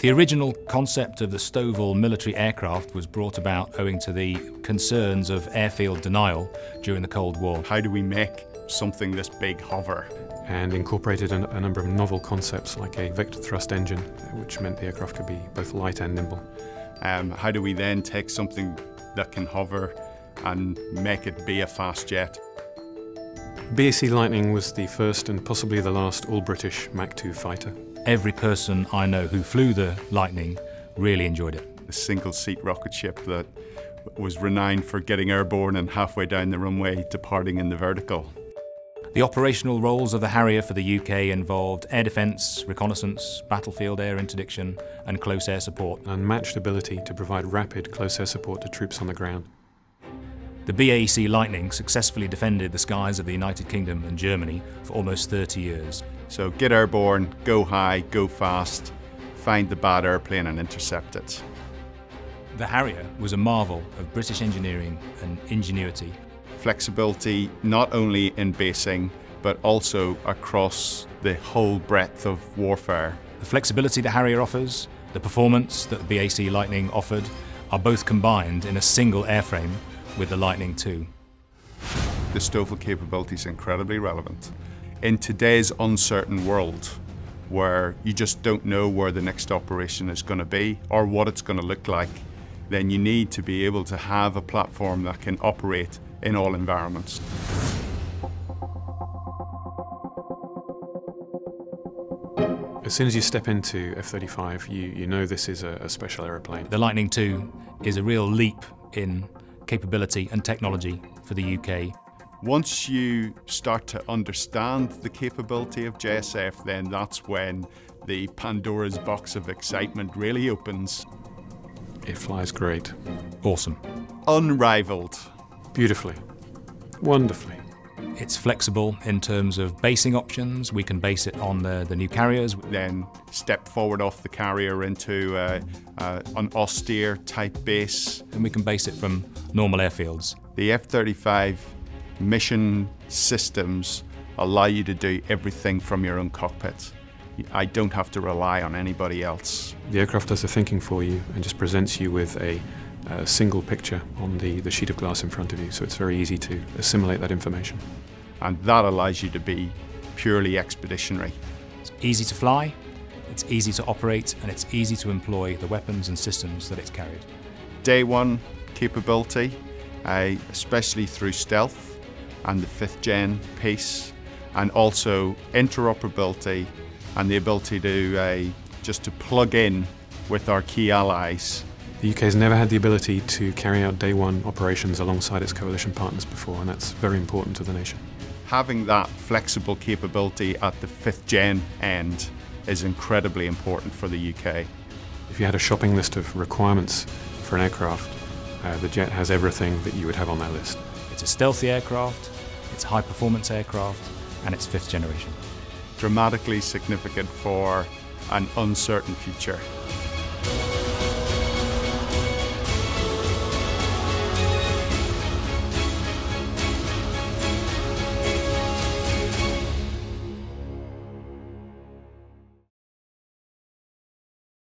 The original concept of the STOVL military aircraft was brought about owing to the concerns of airfield denial during the Cold War. How do we make something this big hover? And incorporated a, a number of novel concepts like a vector thrust engine, which meant the aircraft could be both light and nimble. Um, how do we then take something that can hover and make it be a fast jet? BAC Lightning was the first and possibly the last all-British Mach 2 fighter. Every person I know who flew the Lightning really enjoyed it. A single seat rocket ship that was renowned for getting airborne and halfway down the runway departing in the vertical. The operational roles of the Harrier for the UK involved air defence, reconnaissance, battlefield air interdiction, and close air support. Unmatched ability to provide rapid close air support to troops on the ground. The BAC Lightning successfully defended the skies of the United Kingdom and Germany for almost 30 years. So get airborne, go high, go fast, find the bad airplane and intercept it. The Harrier was a marvel of British engineering and ingenuity. Flexibility not only in basing, but also across the whole breadth of warfare. The flexibility the Harrier offers, the performance that the BAC Lightning offered, are both combined in a single airframe with the Lightning II. The STOVL capability is incredibly relevant. In today's uncertain world, where you just don't know where the next operation is going to be or what it's going to look like, then you need to be able to have a platform that can operate in all environments. As soon as you step into F-35, you, you know this is a, a special aeroplane. The Lightning II is a real leap in capability and technology for the UK. Once you start to understand the capability of JSF, then that's when the Pandora's box of excitement really opens. It flies great. Awesome. Unrivaled. Beautifully. Wonderfully. It's flexible in terms of basing options. We can base it on the, the new carriers. Then step forward off the carrier into uh, uh, an austere type base. And we can base it from normal airfields. The F-35 mission systems allow you to do everything from your own cockpit. I don't have to rely on anybody else. The aircraft does the thinking for you and just presents you with a, a, single picture on the, the sheet of glass in front of you, so it's very easy to assimilate that information. And that allows you to be purely expeditionary. It's easy to fly, it's easy to operate, and it's easy to employ the weapons and systems that it's carried. Day one capability, uh, especially through stealth and the fifth gen piece, and also interoperability and the ability to uh, just to plug in with our key allies. The UK has never had the ability to carry out day one operations alongside its coalition partners before, and that's very important to the nation. Having that flexible capability at the fifth gen end is incredibly important for the UK. If you had a shopping list of requirements for an aircraft, uh, the jet has everything that you would have on that list. It's a stealthy aircraft, it's a high performance aircraft, and it's fifth generation. Dramatically significant for an uncertain future.